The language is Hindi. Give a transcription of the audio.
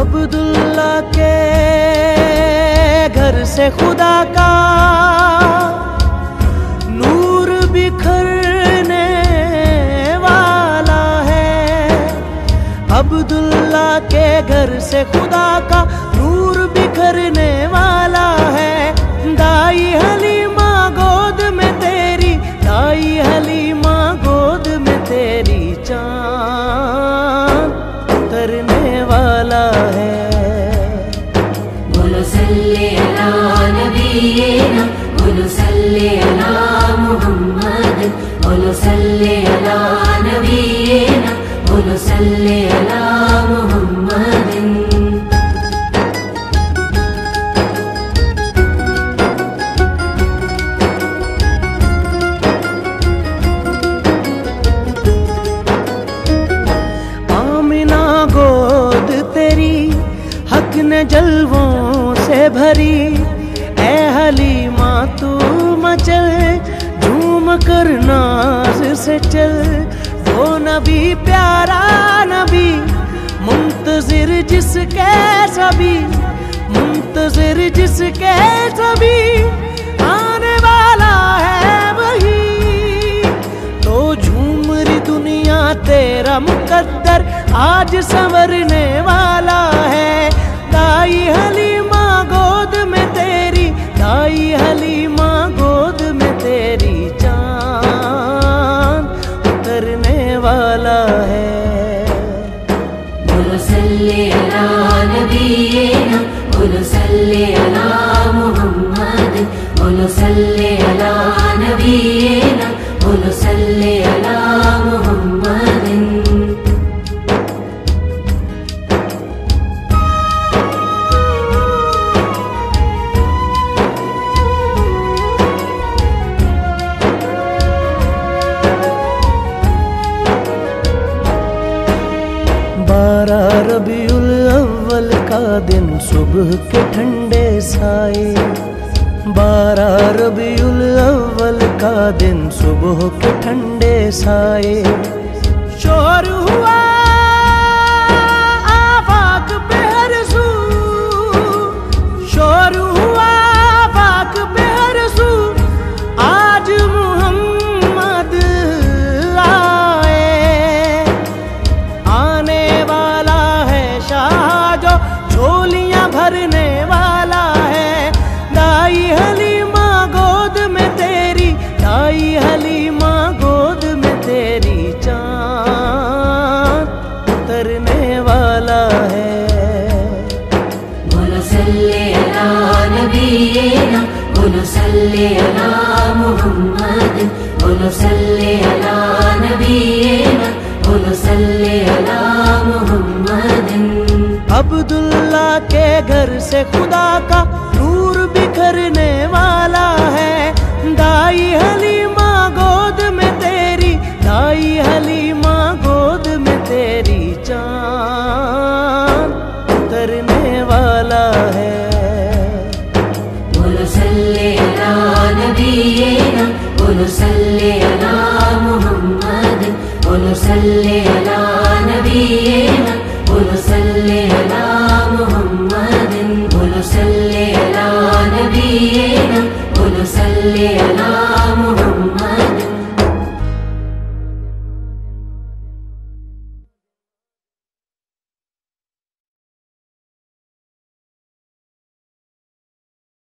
अब्दुल्ला के घर से खुदा का नूर बिखरने वाला है। अब्दुल्ला के घर से खुदा का नूर बिखरने वाला चाँद उतरने वाला है। बोलो सल्ले अला नबीना, बोलो सल्ले अला मुहम्मद, बोलो सल्ले अला बोलो सल्ले अला जलवों से भरी। ए हलीमा तू मचल, झूम कर नाज से चल। वो नबी, प्यारा नबी, मुंतजिर जिसके सभी, मुंतजिर जिसके सभी। आने वाला है वही। तो झूम रही दुनिया तेरा मुकद्दर, आज संवरने सल्ले अला नबीना बोलो सल्ले अला मोहम्मद का दिन सुबह के ठंडे साए। बारह रबीउल अव्वल का दिन सुबह के ठंडे साए। शोर हुआ भरने वाला है। दाई हलीमा गोद में तेरी दाई हलीमा गोद में तेरी चाँद उतरने वाला है। बोलो सल्ले अला नबीना बोलो सल्ले अला मोहम्मद बोलो सल्ले अला नबीना बोलो सल्ले अला मोहम्मदिन अब्दुल्ला के घर से खुदा का नूर बिखरने वाला है। दाई हलीमा गोद में तेरी, दाई हलीमा गोद में तेरी चाँद उतरने वाला है। बोलो सल्ले नबीना बोलो सल्ले अला मोहम्मदिन बोलो सल्ले अला नबीना बोलो सल्ले अला